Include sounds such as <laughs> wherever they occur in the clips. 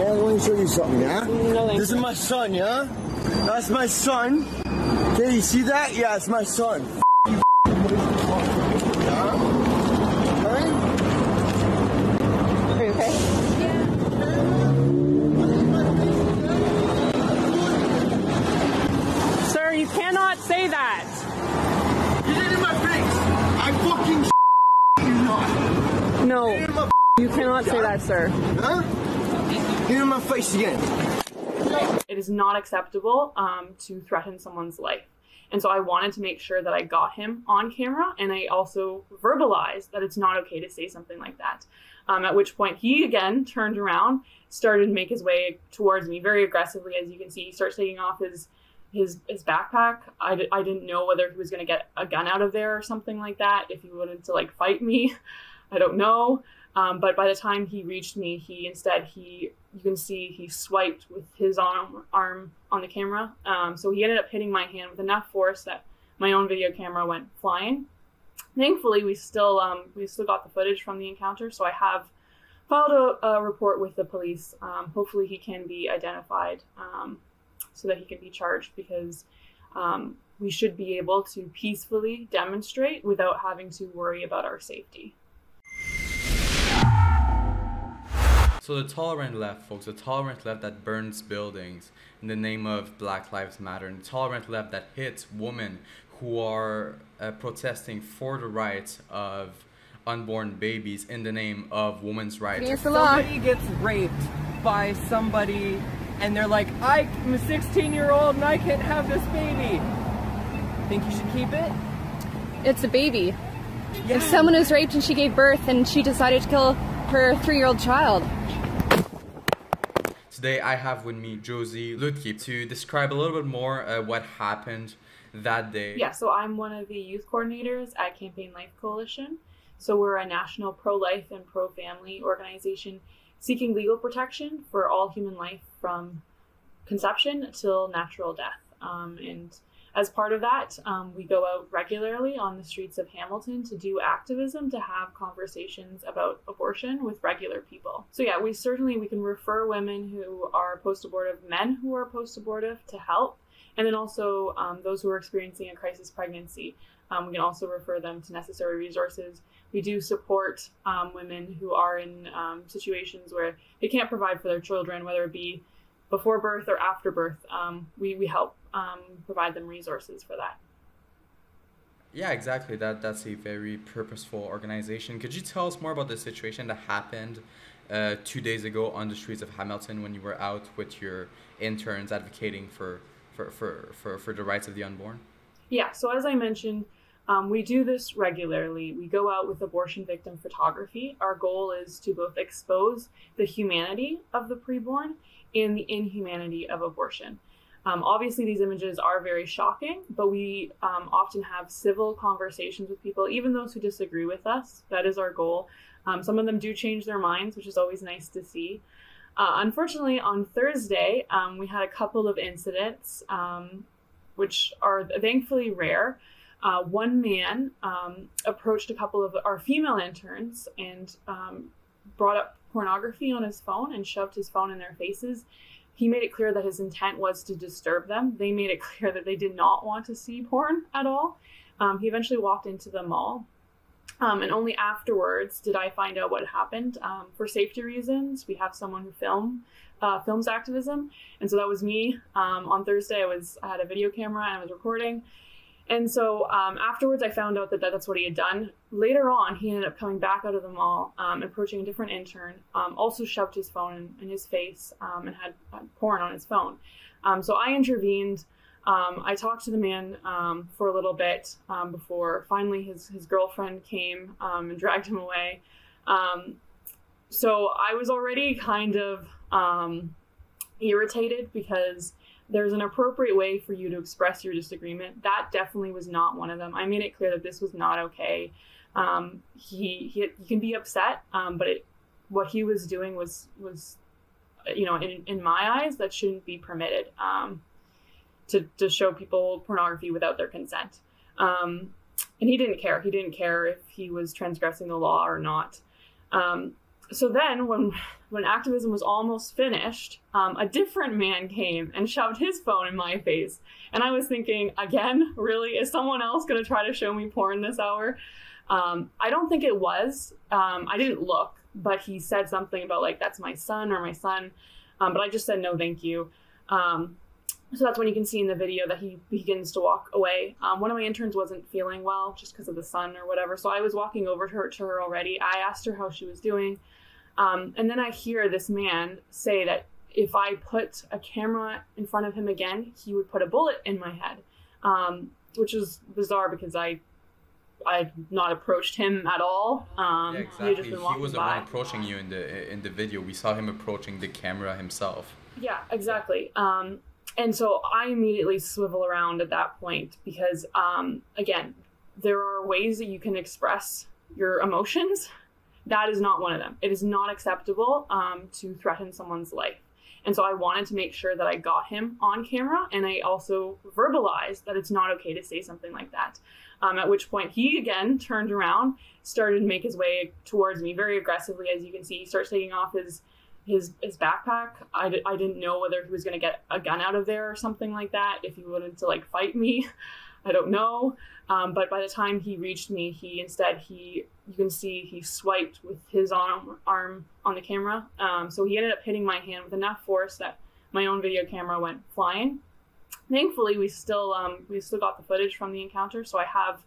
yeah? Let me show you something, yeah? No, This is my son, yeah? That's my son. Okay, you see that? Yeah, it's my son. Yeah? Okay? Are you okay? Sir, you cannot say that. You did in my face. I fucking <laughs> you not. No, You did it in my you cannot say that, sir. huh? You did in my face again. It is not acceptable um, to threaten someone's life. And so I wanted to make sure that I got him on camera and I also verbalized that it's not okay to say something like that. Um, at which point he again turned around, started to make his way towards me very aggressively. As you can see, he starts taking off his his, his backpack. I, I didn't know whether he was going to get a gun out of there or something like that, if he wanted to like fight me. <laughs> I don't know. Um, but by the time he reached me, he instead he you can see he swiped with his arm arm on the camera. Um, so he ended up hitting my hand with enough force that my own video camera went flying. Thankfully, we still um, we still got the footage from the encounter, so I have filed a, a report with the police. Um, hopefully, he can be identified um, so that he can be charged because um, we should be able to peacefully demonstrate without having to worry about our safety. So the tolerant left, folks, the tolerant left that burns buildings in the name of Black Lives Matter, and the tolerant left that hits women who are uh, protesting for the rights of unborn babies in the name of women's rights. If somebody gets raped by somebody and they're like, I'm a 16 year old and I can't have this baby, think you should keep it? It's a baby. If someone is raped and she gave birth and she decided to kill her three-year-old child. Today I have with me Josie Luetke to describe a little bit more uh, what happened that day. Yeah, so I'm one of the youth coordinators at Campaign Life Coalition. So we're a national pro life and pro family organization seeking legal protection for all human life from conception till natural death. Um, and as part of that, um, we go out regularly on the streets of Hamilton to do activism, to have conversations about abortion with regular people. So yeah, we certainly we can refer women who are post-abortive, men who are post-abortive to help, and then also um, those who are experiencing a crisis pregnancy. Um, we can also refer them to necessary resources. We do support um, women who are in um, situations where they can't provide for their children, whether it be before birth or after birth. Um, we, we help um, provide them resources for that. Yeah, exactly. That that's a very purposeful organization. Could you tell us more about the situation that happened uh, two days ago on the streets of Hamilton when you were out with your interns advocating for for, for, for, for the rights of the unborn? Yeah, so as I mentioned, um, we do this regularly. We go out with abortion victim photography. Our goal is to both expose the humanity of the preborn and the inhumanity of abortion. Um, obviously, these images are very shocking, but we um, often have civil conversations with people, even those who disagree with us. That is our goal. Um, some of them do change their minds, which is always nice to see. Uh, unfortunately, on Thursday, um, we had a couple of incidents, um, which are thankfully rare. Uh, one man um, approached a couple of our female interns and brought up pornography on his phone and shoved his phone in their faces. He made it clear that his intent was to disturb them. They made it clear that they did not want to see porn at all. Um, he eventually walked into the mall. Um, and only afterwards did I find out what happened. Um, for safety reasons, we have someone who film uh, films activism, and so that was me. Um, on Thursday, I was I had a video camera and I was recording, and so um, afterwards, I found out that, that that's what he had done. Later on, he ended up coming back out of the mall, um, approaching a different intern, um, also shoved his phone in, in his face um, and had porn on his phone. Um, so I intervened. Um, I talked to the man for a little bit before finally his, his girlfriend came and <laughs> dragged him away. So I was already kind of irritated because there's an appropriate way for you to express your disagreement. That definitely was not one of them. I made it clear that this was not okay. Um, he, he he can be upset, um, but it, what he was doing was was you know in, in my eyes that shouldn't be permitted um, to to show people pornography without their consent. Um, and he didn't care. He didn't care if he was transgressing the law or not. Um, so then when when activism was almost finished, um, a different man came and shoved his phone in my face, and I was thinking, again, <laughs> really, is someone else going to try to show me porn this hour? Um, I don't think it was. Um, I didn't look, but he said something about like that's my son or my son, um, but I just said no, thank you. So that's when you can see in the video that he begins to walk away. Um, one of my interns wasn't feeling well just because of the sun or whatever, so I was walking over to her, to her already. I asked her how she was doing. Um, and then I hear this man say that if I put a camera in front of him again, he would put a bullet in my head, um, which is bizarre because I I've not approached him at all. Um, yeah, exactly. He was the by. one approaching you in the in the video. We saw him approaching the camera himself. Yeah, exactly. Um, and so I immediately swivel around at that point because, um, again, there are ways that you can express your emotions. That is not one of them. It is not acceptable um, to threaten someone's life. And so I wanted to make sure that I got him on camera and I also verbalized that it's not okay to say something like that. Um, at which point he again turned around, started to make his way towards me very aggressively. As you can see, he starts taking off his his his backpack. I d- I didn't know whether he was going to get a gun out of there or something like that. If he wanted to like fight me, <laughs> I don't know. Um, but by the time he reached me, he instead he you can see he swiped with his arm arm on the camera. Um, so he ended up hitting my hand with enough force that my own video camera went flying. Thankfully, we still um, we still got the footage from the encounter, so I have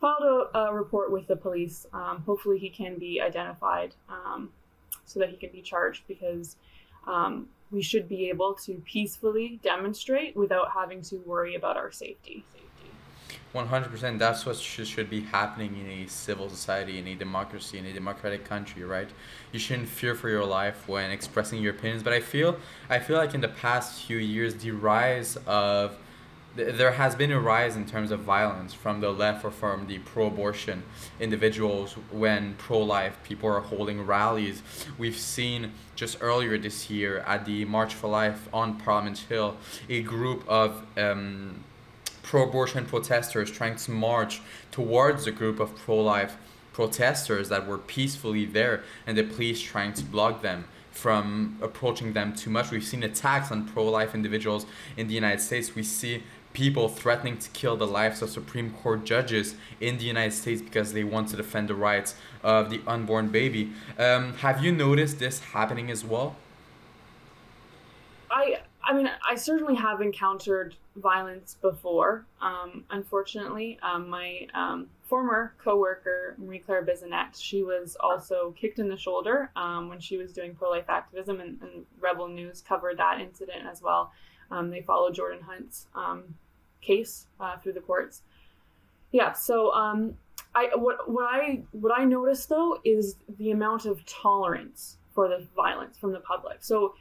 filed a, a report with the police. Um, hopefully, he can be identified um, so that he can be charged because um, we should be able to peacefully demonstrate without having to worry about our safety. 100% that's what should, should be happening in a civil society in a democracy in a democratic country right? You shouldn't fear for your life when expressing your opinions. But i feel i feel like in the past few years the rise of there has been a rise in terms of violence from the left or from the pro-abortion individuals when pro-life people are holding rallies. We've seen just earlier this year at the March for Life on Parliament Hill a group of um, pro-abortion protesters trying to march towards a group of pro-life protesters that were peacefully there and the police trying to block them from approaching them too much. We've seen attacks on pro-life individuals in the United States. We see people threatening to kill the lives of Supreme Court judges in the United States because they want to defend the rights of the unborn baby. Um, have you noticed this happening as well? I I mean, I certainly have encountered violence before. Um, unfortunately, um, my um, former coworker Marie Claire Bissonnette, she was also kicked in the shoulder um, when she was doing pro-life activism, and, and, Rebel News covered that incident as well. Um, they followed Jordan Hunt's um, case uh, through the courts. Yeah. So um, I what what I what I noticed though is the amount of tolerance for the violence from the public. So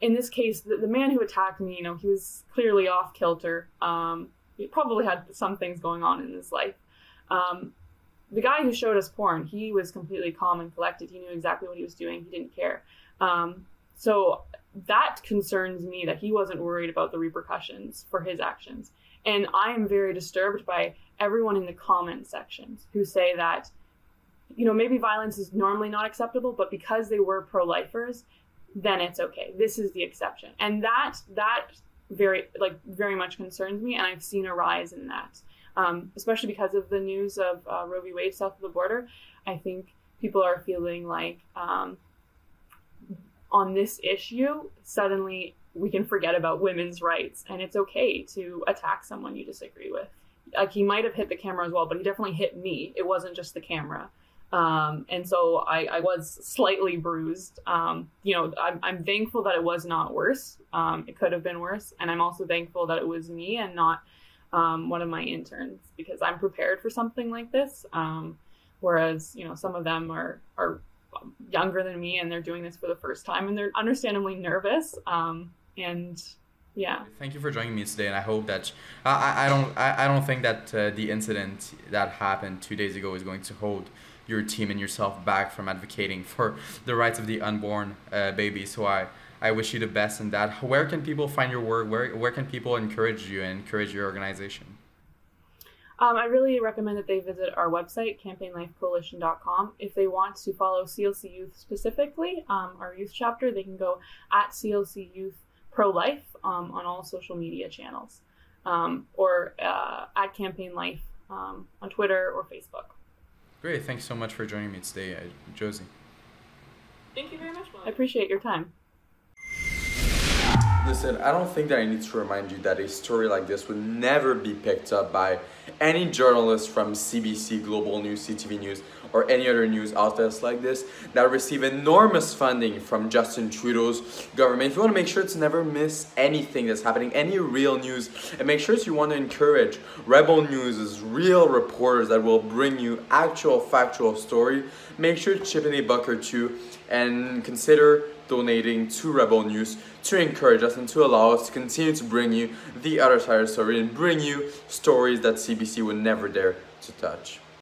in this case, the, the man who attacked me, you know, he was clearly off kilter. Um, he probably had some things going on in his life. Um, the guy who showed us porn, he was completely calm and collected. He knew exactly what he was doing. He didn't care. Um, so that concerns me that he wasn't worried about the repercussions for his actions. And I am very disturbed by everyone in the comment sections who say that, you know, maybe violence is normally not acceptable, but because they were pro lifers, then it's okay. This is the exception. And that, that very, like, very much concerns me. And I've seen a rise in that, um, especially because of the news of uh, Roe v. Wade south of the border. I think people are feeling like, um, on this issue, suddenly we can forget about women's rights and it's okay to attack someone you disagree with. Like he might have hit the camera as well, but he definitely hit me. It wasn't just the camera. Um, and so I, I, was slightly bruised. Um, you know, I'm, I'm, thankful that it was not worse. Um, it could have been worse. And I'm also thankful that it was me and not um, one of my interns because I'm prepared for something like this. Um, whereas, you know, some of them are, are younger than me and they're doing this for the first time and they're understandably nervous. Um, and yeah. Thank you for joining me today, and I hope that I, I don't I, I don't think that uh, the incident that happened two days ago is going to hold your team and yourself back from advocating for the rights of the unborn uh, baby. So I. I wish you the best in that. Where can people find your work? Where, where can people encourage you and encourage your organization? Um, I really recommend that they visit our website, campaignlifecoalition.com. If they want to follow CLC Youth specifically, um, our youth chapter, they can go at CLC Youth Pro Life um, on all social media channels um, or uh, at Campaign Life um, on Twitter or Facebook. Great. Thanks so much for joining me today, uh, Josie. Thank you very much. I appreciate your time. Listen, I don't think that I need to remind you that a story like this would never be picked up by any journalist from CBC, Global News, CTV News, or any other news outlets like this that receive enormous funding from Justin Trudeau's government. If you want to make sure to never miss anything that's happening, any real news, and make sure you want to encourage Rebel News' real reporters that will bring you actual factual story, make sure to chip in a buck or two and consider donating to Rebel News to encourage us and to allow us to continue to bring you the other side of the story and bring you stories that CBC would never dare to touch.